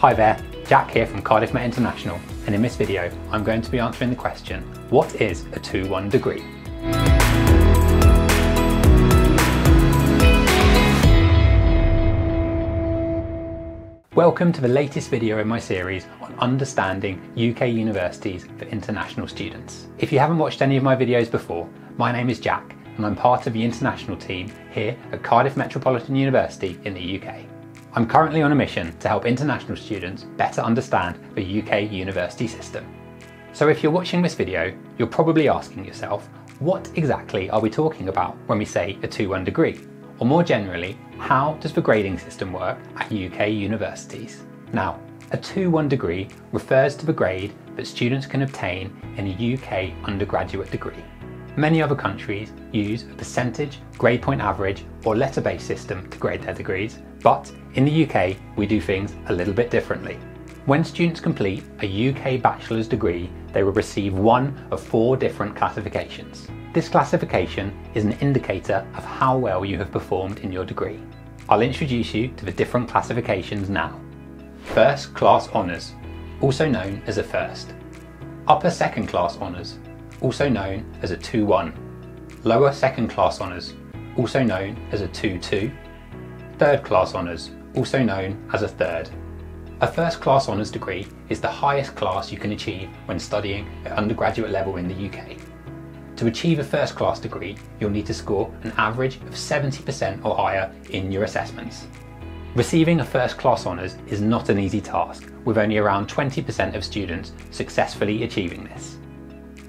Hi there, Jack here from Cardiff Met International and in this video I'm going to be answering the question what is a 2-1 degree? Welcome to the latest video in my series on understanding UK universities for international students. If you haven't watched any of my videos before, my name is Jack and I'm part of the international team here at Cardiff Metropolitan University in the UK. I'm currently on a mission to help international students better understand the UK university system. So if you're watching this video, you're probably asking yourself, what exactly are we talking about when we say a 2-1 degree? Or more generally, how does the grading system work at UK universities? Now, a 2-1 degree refers to the grade that students can obtain in a UK undergraduate degree. Many other countries use a percentage, grade point average, or letter based system to grade their degrees, but in the UK we do things a little bit differently. When students complete a UK bachelor's degree, they will receive one of four different classifications. This classification is an indicator of how well you have performed in your degree. I'll introduce you to the different classifications now. First Class Honours, also known as a First. Upper Second Class Honours, also known as a 2-1. Lower Second Class Honours, also known as a 2-2. Third Class Honours, also known as a Third. A First Class Honours degree is the highest class you can achieve when studying at undergraduate level in the UK. To achieve a first class degree, you'll need to score an average of 70% or higher in your assessments. Receiving a first class honours is not an easy task, with only around 20% of students successfully achieving this.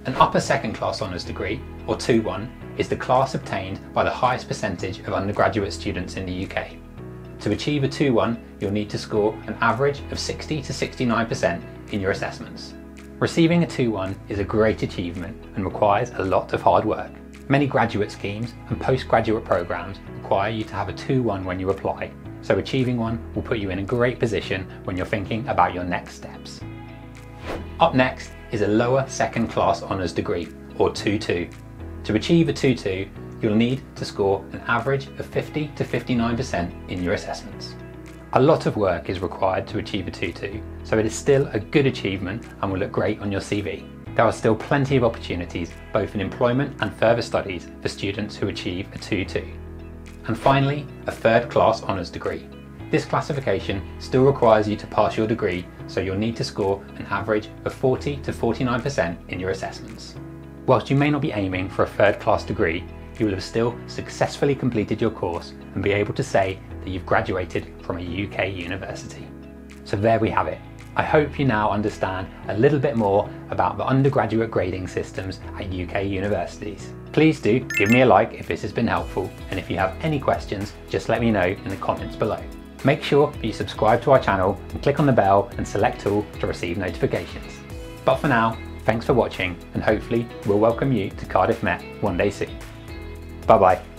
An upper second class honours degree, or 2-1, is the class obtained by the highest percentage of undergraduate students in the UK. To achieve a 2-1, you'll need to score an average of 60 to 69% in your assessments. Receiving a 2-1 is a great achievement and requires a lot of hard work. Many graduate schemes and postgraduate programs require you to have a 2-1 when you apply, so achieving one will put you in a great position when you're thinking about your next steps. Up next is a lower second class honours degree, or 2-2. To achieve a 2-2, you'll need to score an average of 50 to 59% in your assessments. A lot of work is required to achieve a 2-2, so it is still a good achievement and will look great on your CV. There are still plenty of opportunities, both in employment and further studies, for students who achieve a 2-2. And finally, a third class honours degree. This classification still requires you to pass your degree, so you'll need to score an average of 40 to 49% in your assessments. Whilst you may not be aiming for a third class degree, you will have still successfully completed your course and be able to say that you've graduated from a UK university. So there we have it. I hope you now understand a little bit more about the undergraduate grading systems at UK universities. Please do give me a like if this has been helpful and if you have any questions just let me know in the comments below. Make sure that you subscribe to our channel and click on the bell and select all to receive notifications. But for now, thanks for watching and hopefully we'll welcome you to Cardiff Met one day soon. Bye bye.